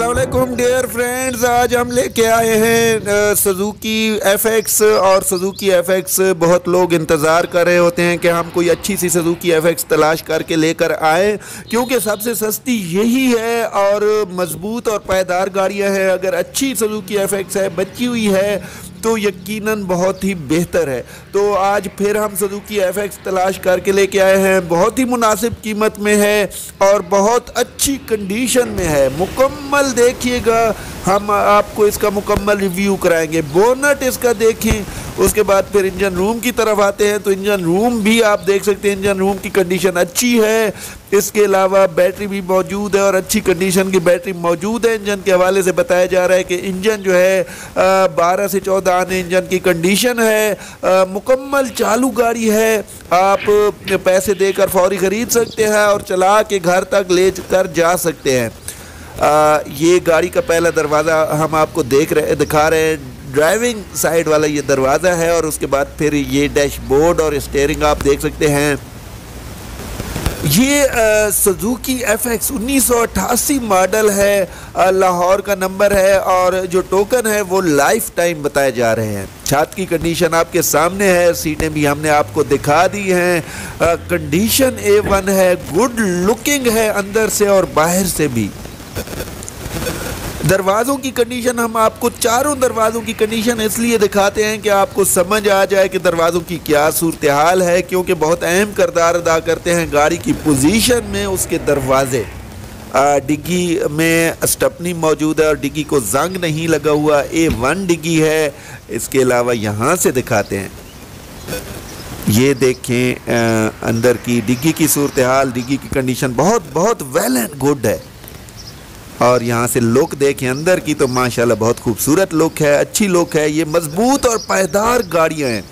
Aslam dear friends आज हम लेके आए हैं सुजुकी एफ़ एक्स और सुजुकी एफ़ एक्स बहुत लोग इंतज़ार कर रहे होते हैं कि हम कोई अच्छी सी सुजुकी एफ़ एक्स तलाश करके लेकर आए, क्योंकि सबसे सस्ती यही है और मज़बूत और पायदार गाड़ियाँ हैं। अगर अच्छी सुजुकी एफ़ एक्स है, बची हुई है तो यकीनन बहुत ही बेहतर है। तो आज फिर हम सदुकी एफ़ एक्स तलाश करके लेके आए हैं। बहुत ही मुनासिब कीमत में है और बहुत अच्छी कंडीशन में है। मुकम्मल देखिएगा। हम आपको इसका मुकम्मल रिव्यू कराएँगे। बोनट इसका देखें। उसके बाद फिर इंजन रूम की तरफ़ आते हैं तो इंजन रूम भी आप देख सकते हैं इंजन रूम की कंडीशन अच्छी है। इसके अलावा बैटरी भी मौजूद है और अच्छी कंडीशन की बैटरी मौजूद है। इंजन के हवाले से बताया जा रहा है कि इंजन जो है बारह से चौदह आने इंजन की कंडीशन है। मुकम्मल चालू गाड़ी है। आप पैसे देकर फौरी ख़रीद सकते हैं और चला के घर तक ले कर जा सकते हैं। आ, ये गाड़ी का पहला दरवाज़ा हम आपको देख रहे दिखा रहे हैं। ड्राइविंग साइड वाला ये दरवाज़ा है और उसके बाद फिर ये डैशबोर्ड और स्टेयरिंग आप देख सकते हैं। ये सजुकी एफ़ एक्स उन्नीस सौ अट्ठासी मॉडल है लाहौर का नंबर है और जो टोकन है वो लाइफ टाइम बताए जा रहे हैं। छत की कंडीशन आपके सामने है, सीटें भी हमने आपको दिखा दी हैं। कंडीशन ए वन है गुड लुकिंग है अंदर से और बाहर से भी। दरवाज़ों की कंडीशन हम आपको चारों दरवाज़ों की कंडीशन इसलिए दिखाते हैं कि आपको समझ आ जाए कि दरवाज़ों की क्या सूरत हाल है क्योंकि बहुत अहम करदार अदा करते हैं गाड़ी की पोजीशन में उसके दरवाज़े। डिग्गी में स्टपनी मौजूद है और डिग्गी को जंग नहीं लगा हुआ। ए वन डिग्गी है। इसके अलावा यहाँ से दिखाते हैं। ये देखें आ, अंदर की डिग्गी की सूरत हाल डिग्गी की कंडीशन बहुत बहुत वेल एंड गुड है। और यहाँ से लुक देखें, अंदर की तो माशाल्लाह बहुत खूबसूरत लुक है, अच्छी लुक है, ये मज़बूत और पायदार गाड़ियाँ हैं।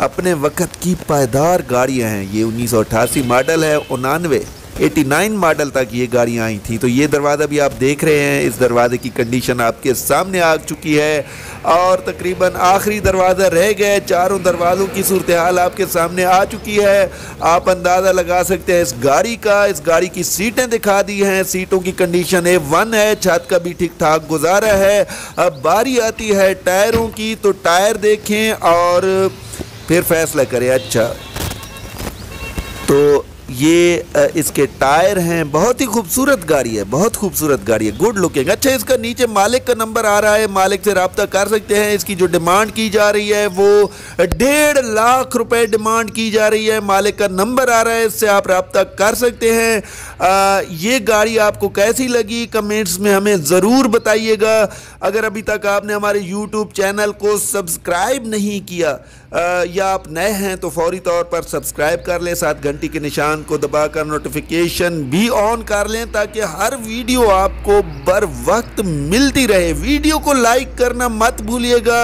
अपने वक्त की पायदार गाड़ियाँ हैं, ये उन्नीस सौ अठासी मॉडल है, उनानवे। 89 मॉडल तक ये गाड़ियाँ आई थी। तो ये दरवाज़ा भी आप देख रहे हैं, इस दरवाजे की कंडीशन आपके सामने आ चुकी है और तकरीबन आखिरी दरवाज़ा रह गए चारों दरवाज़ों की सूरत हाल आपके सामने आ चुकी है। आप अंदाज़ा लगा सकते हैं, इस गाड़ी का, इस गाड़ी की सीटें दिखा दी हैं। सीटों की कंडीशन ए वन है, छत का भी ठीक ठाक गुजारा है। अब बारी आती है टायरों की तो टायर देखें और फिर फैसला करें। अच्छा। तो ये इसके टायर हैं। बहुत ही खूबसूरत गाड़ी है बहुत खूबसूरत गाड़ी है। गुड लुकिंग अच्छा इसका नीचे मालिक का नंबर आ रहा है। मालिक से रबता कर सकते हैं। इसकी जो डिमांड की जा रही है वो डेढ़ लाख रुपए डिमांड की जा रही है। मालिक का नंबर आ रहा है इससे आप रबता कर सकते हैं। आ, ये गाड़ी आपको कैसी लगी? कमेंट्स में हमें ज़रूर बताइएगा। अगर अभी तक आपने हमारे यूट्यूब चैनल को सब्सक्राइब नहीं किया आ, या आप नए हैं तो फौरी तौर पर सब्सक्राइब कर लें। साथ घंटी के निशान को दबाकर नोटिफिकेशन भी ऑन कर लें ताकि हर वीडियो आपको बर वक्त मिलती रहे। वीडियो को लाइक करना मत भूलिएगा।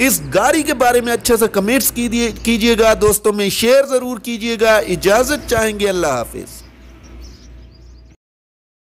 इस गाड़ी के बारे में अच्छे से कमेंट्स कीजिएगा। दोस्तों, में शेयर ज़रूर कीजिएगा। इजाज़त चाहेंगे। अल्लाह हाफिज़।